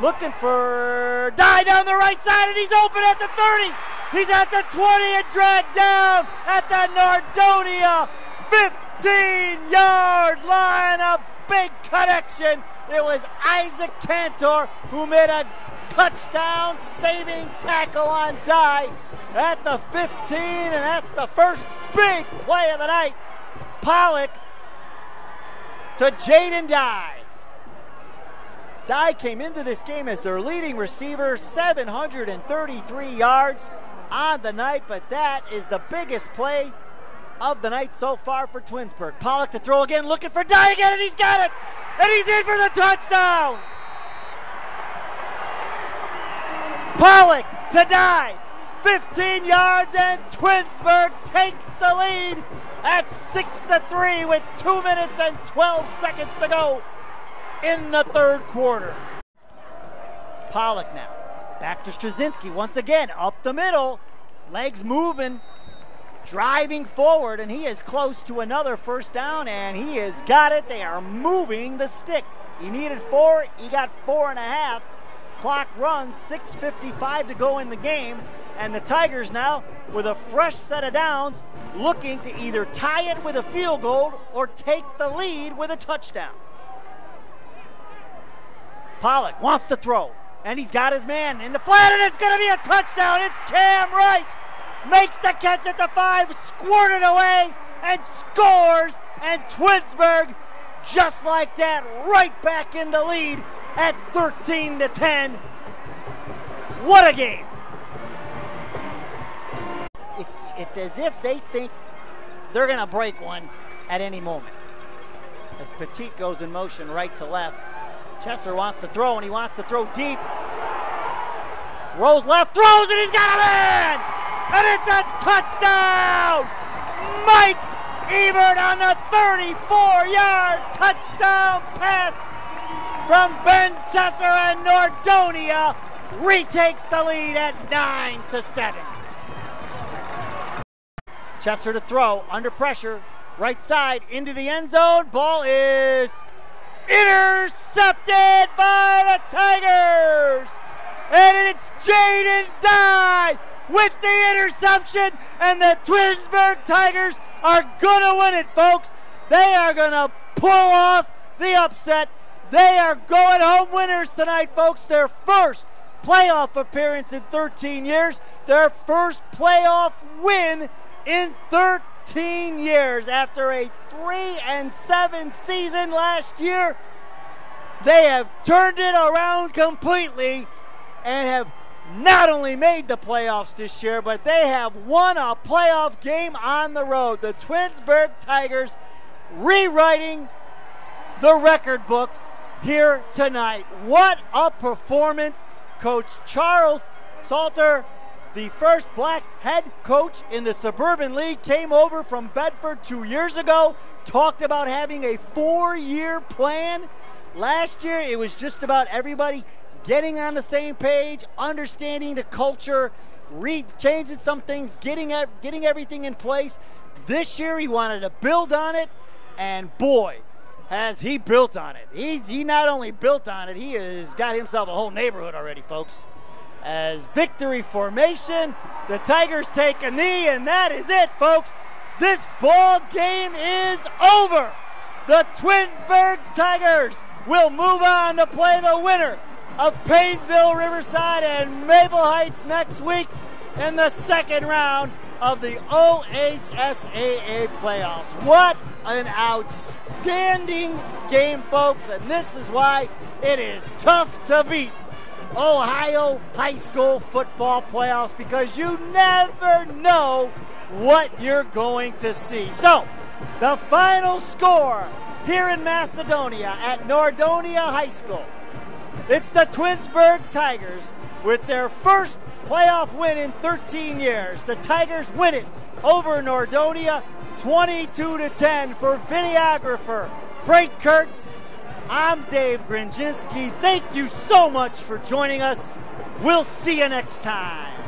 looking for Dye down the right side, and he's open at the 30. He's at the 20 and dragged down at the Nordonia 15 yard line. A big connection. It was Isaac Cantor who made a touchdown saving tackle on Dye at the 15, and that's the first big play of the night. Pollock to Jaden Dye. Dye came into this game as their leading receiver, 733 yards on the night, but that is the biggest play of the night so far for Twinsburg. Pollock to throw again, looking for Dye again, and he's got it! And he's in for the touchdown! Pollock to Dye. 15 yards and Twinsburg takes the lead at 6 to 3 with 2 minutes and 12 seconds to go in the third quarter. Pollock now. Back to Straczynski once again up the middle. Legs moving, driving forward, and he is close to another first down, and he has got it. They are moving the stick. He needed four, he got four and a half. Clock runs, 6.55 to go in the game, and the Tigers now, with a fresh set of downs, looking to either tie it with a field goal or take the lead with a touchdown. Pollock wants to throw, and he's got his man in the flat, and it's going to be a touchdown. It's Cam Wright. Makes the catch at the five, squirted away, and scores. And Twinsburg, just like that, right back in the lead at 13 to 10. What a game! It's, it's as if they think they're going to break one at any moment. As Petit goes in motion right to left, Chesser wants to throw, and he wants to throw deep. Rose left, throws, and he's got a man! And it's a touchdown! Mike Ebert on the 34-yard touchdown pass from Ben Chesser and Nordonia retakes the lead at 9 to 7. Chesser to throw under pressure, right side into the end zone. Ball is intercepted by the Tigers. And it's Jaden Dye with the interception, and the Twinsburg Tigers are going to win it, folks. They are going to pull off the upset. They are going home winners tonight, folks. Their first playoff appearance in 13 years, their first playoff win in 13 years after a 3 and 7 season last year. They have turned it around completely and have not only made the playoffs this year, but they have won a playoff game on the road. The Twinsburg Tigers rewriting the record books here tonight. What a performance! Coach Charles Salter, the first black head coach in the Suburban League, came over from Bedford two years ago, talked about having a four year plan. Last year, it was just about everybody getting on the same page, understanding the culture, re- changing some things, getting ev- getting everything in place. This year, he wanted to build on it, and boy, has he built on it. He, he not only built on it, he has got himself a whole neighborhood already, folks. As victory formation, the Tigers take a knee, and that is it, folks. This ball game is over. The Twinsburg Tigers will move on to play the winner of Painesville, Riverside, and Maple Heights next week in the second round of the OHSAA playoffs. What an outstanding game, folks, and this is why it is tough to beat Ohio high school football playoffs because you never know what you're going to see. So, the final score here in Macedonia at Nordonia High School. It's the Twinsburg Tigers with their first playoff win in 13 years. The Tigers win it over Nordonia 22 to 10 for videographer Frank Kurtz. I'm Dave Grendzynski. Thank you so much for joining us. We'll see you next time.